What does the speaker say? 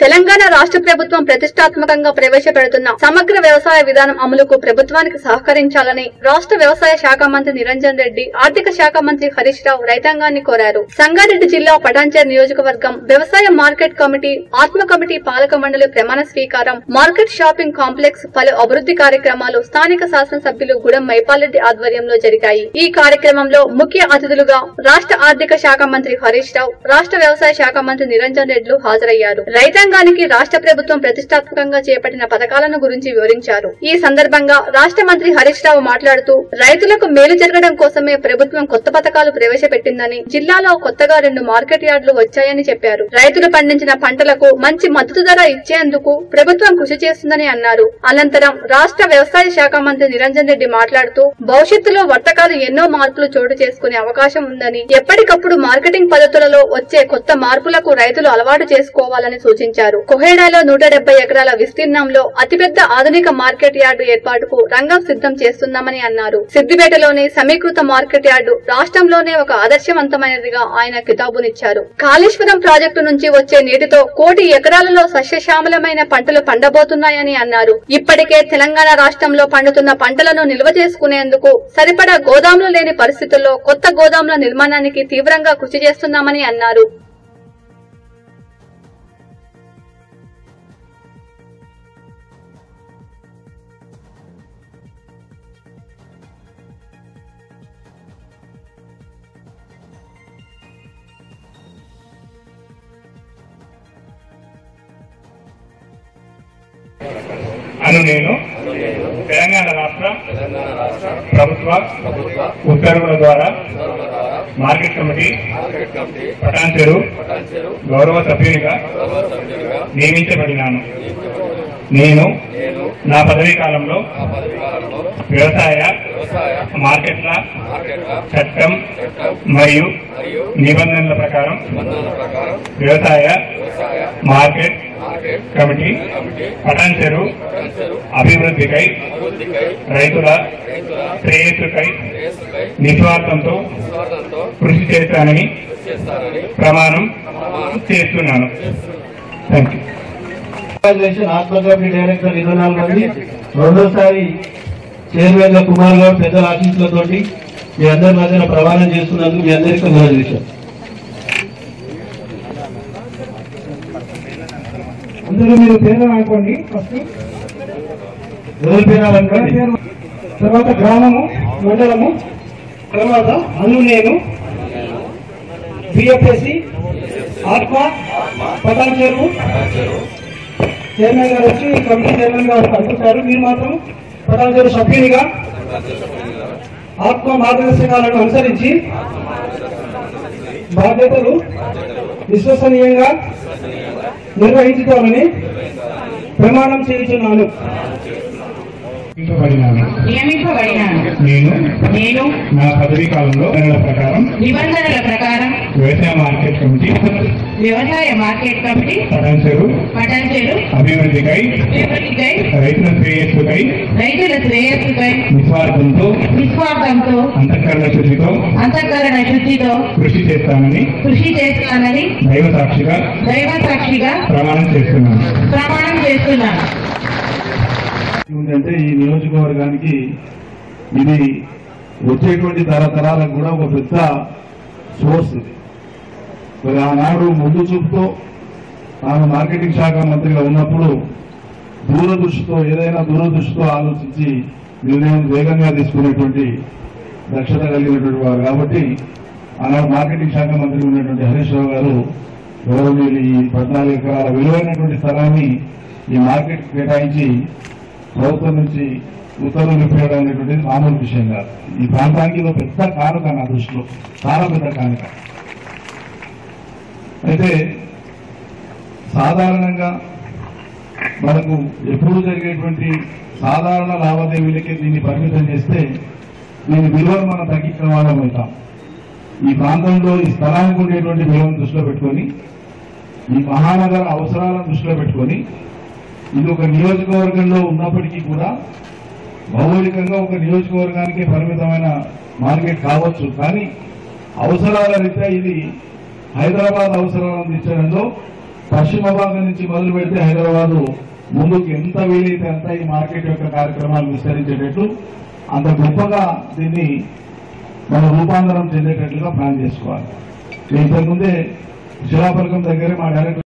తెలంగాణ రాష్ట్ర ప్రభుత్వం ప్రతిష్టాత్మకంగా ప్రవేశపెడుతున్న సమగ్ర వ్యవసాయ విధానం అమలుకు ప్రభుత్వానికి సహకరించాలని రాష్ట్ర వ్యవసాయ శాఖ మంత్రి నిరంజన్ రెడ్డి ఆర్థిక శాఖ మంత్రి హరీష్ రావు రైతాంగాన్ని కోరారు. సంగారెడ్డి జిల్లా పటాన్చేర్ నియోజకవర్గం వ్యవసాయ మార్కెట్ కమిటీ ఆత్మ కమిటీ పాలక మండలి ప్రమాణ స్వీకారం మార్కెట్ షాపింగ్ కాంప్లెక్స్ పలు అభివృద్ధి కార్యక్రమాలు స్థానిక శాసనసభ్యులు గుడం మైపాలరెడ్డి ఆధ్వర్యంలో జరిగాయి. ఈ కార్యక్రమంలో ముఖ్య అతిథులుగా రాష్ట్ర ఆర్థిక శాఖ మంత్రి హరీష్ రావు రాష్ట్ర వ్యవసాయ శాఖ మంత్రి నిరంజన్ రెడ్డిలు హాజరయ్యారు. రైతాంగానికి రాష్ట్ర ప్రభుత్వం ప్రతిష్టాత్మకంగా చేపట్టిన పథకాలను గురించి వివరించారు. ఈ సందర్భంగా రాష్ట్ర మంత్రి హరీష్ రావు మాట్లాడుతూ రైతులకు మేలు జరగడం కోసమే ప్రభుత్వం కొత్త పథకాలు ప్రవేశపెట్టిందని జిల్లాలో కొత్తగా రెండు మార్కెట్ యార్డులు వచ్చాయని చెప్పారు. రైతులు పండించిన పంటలకు మంచి మద్దతు ధర ఇచ్చేందుకు ప్రభుత్వం కృషి చేస్తుందని అన్నారు. అనంతరం రాష్ట్ర వ్యవసాయ శాఖ మంత్రి నిరంజన్ రెడ్డి మాట్లాడుతూ భవిష్యత్తులో వర్తకాలు ఎన్నో మార్పులు చోటు చేసుకునే అవకాశం ఉందని ఎప్పటికప్పుడు మార్కెటింగ్ పద్ధతులలో వచ్చే కొత్త మార్పులకు రైతులు అలవాటు చేసుకోవాలని సూచించారు. కొహేడాలో నూట ఎకరాల విస్తీర్ణంలో అతిపెద్ద ఆధునిక మార్కెట్ యార్డు ఏర్పాటుకు రంగం సిద్ధం చేస్తున్నామని అన్నారు. సిద్దిపేటలోని సమీకృత మార్కెట్ యార్డు రాష్ట్రంలోనే ఒక ఆదర్శవంతమైనదిగా ఆయన కితాబునిచ్చారు. కాళేశ్వరం ప్రాజెక్టు నుంచి వచ్చే నీటితో కోటి ఎకరాలలో సస్యశ్యామలమైన పంటలు పండబోతున్నాయని అన్నారు. ఇప్పటికే తెలంగాణ రాష్ట్రంలో పండుతున్న పంటలను నిల్వ చేసుకునేందుకు సరిపడా గోదాములు లేని పరిస్థితుల్లో కొత్త గోదాముల నిర్మాణానికి తీవ్రంగా కృషి చేస్తున్నామని అన్నారు. అను నేను తెలంగాణ రాష్ట్ర ప్రభుత్వ ఉత్తర్వుల ద్వారా మార్కెట్ కమిటీ పటాన్ చెరువు గౌరవ సభ్యునిగా నియమించబడినాను. నేను నా పదవీ కాలంలో వ్యవసాయ మార్కెట్ల చట్టం మరియు నిబంధనల ప్రకారం వ్యవసాయ మార్కెట్ కమిటీ పటాన్ చెరువు అభివృద్ధికై రైతుల శ్రేయస్సుకై నిస్వార్థంతో కృషి చేస్తానని ప్రమాణం చేస్తున్నాను. థ్యాంక్ యూ డైరెక్టర్ ఇరవై నాలుగు మంది రెండోసారి చైర్మన్గా కుమార్ గౌడ్ పెద్దల ఆశీస్సులతోటి మీ అందరి మధ్యన ప్రమాణం చేస్తున్నందుకు మీ అందరికీ కంగ్రాచులేషన్ అందరూ మీరు పేరు అనుకోండి ఫస్ట్ ఎవరి పేరు తర్వాత గ్రామము మండలము తర్వాత అల్లు నేను బిఎఫ్ఎసి ఆత్మ పటాన్ చెరువు చైర్మన్ గారు వచ్చి కమిటీ చైర్మన్ గారు కలుపుతారు మీరు మాత్రం పటాన్ చెరువు సభ్యునిగా ఆత్మ మార్గదర్శకాలను అనుసరించి బాధ్యతలు విశ్వసనీయంగా నిర్వహించుతామని ప్రమాణం చేయుచున్నాను. నియమింపబడినాను. నేను నేను నా పదవీ కాలంలో నిబంధనల ప్రకారం నిబంధనల ప్రకారం వ్యవసాయ మార్కెట్ కమిటీ వ్యవసాయ మార్కెట్ కమిటీ పటాన్ చెరువు పటాన్చెరు అభివృద్ధికై అభివృద్ధికై రైతుల శ్రేయస్సుకై రైతుల శ్రేయస్సుకై నిస్వార్థంతో నిస్వార్థంతో అంతఃకరణ శుద్ధితో అంతఃకరణ శుద్ధితో కృషి చేస్తానని కృషి చేస్తానని దైవ సాక్షిగా దైవ సాక్షిగా ప్రమాణం చేస్తున్నాను. ప్రమాణం చేస్తున్నాను. ఏంటంటే ఈ నియోజకవర్గానికి ఇది వచ్చేటువంటి తరతరాలకు కూడా ఒక పెద్ద సోర్స్ ఇది. మరి ఆనాడు ముందు చూపుతో తాను మార్కెటింగ్ శాఖ మంత్రిగా ఉన్నప్పుడు దూరదృష్టితో ఏదైనా దూరదృష్టితో ఆలోచించి నిర్ణయం వేగంగా తీసుకునేటువంటి దక్షత కలిగినటువంటి వారు. కాబట్టి ఆనాడు మార్కెటింగ్ శాఖ మంత్రి ఉన్నటువంటి హరీష్ రావు గారు గౌరవనీయులు ఈ పద్నాలుగు ఎకరాల విలువైనటువంటి స్థలాన్ని ఈ మార్కెట్ కేటాయించి ప్రభుత్వం నుంచి ఉత్తర్వులు ఇప్పించడం అనేటువంటిది మామూలు విషయం కాదు. ఈ ప్రాంతానికి పెద్ద కానుక నా దృష్టిలో చాలా పెద్ద కానుక. అయితే సాధారణంగా మనకు ఎప్పుడు జరిగేటువంటి సాధారణ లావాదేవీలకే దీన్ని పరిమితం చేస్తే దీని విలువను మనం తగ్గించిన వాళ్ళం అవుతాం. ఈ ప్రాంతంలో ఈ స్థలానికి ఉండేటువంటి విలువను దృష్టిలో పెట్టుకొని ఈ మహానగర అవసరాలను దృష్టిలో పెట్టుకొని ఇది ఒక నియోజకవర్గంలో ఉన్నప్పటికీ కూడా భౌగోళికంగా ఒక నియోజకవర్గానికి పరిమితమైన మార్కెట్ కావచ్చు. కానీ అవసరాల రీత్యా ఇది హైదరాబాద్ అవసరాలను తీర్చడంలో పశ్చిమ భాగం నుంచి మొదలు పెడితే హైదరాబాద్ ముందుకు ఎంత వీలైతే అంత ఈ మార్కెట్ యొక్క కార్యక్రమాలు విస్తరించేటట్లు అంత గొప్పగా దీన్ని మనం రూపాంతరం చెందేటట్లుగా ప్లాన్ చేసుకోవాలి. ఇంతకుముందే శిలాఫలకం దగ్గరే మా డైరెక్టర్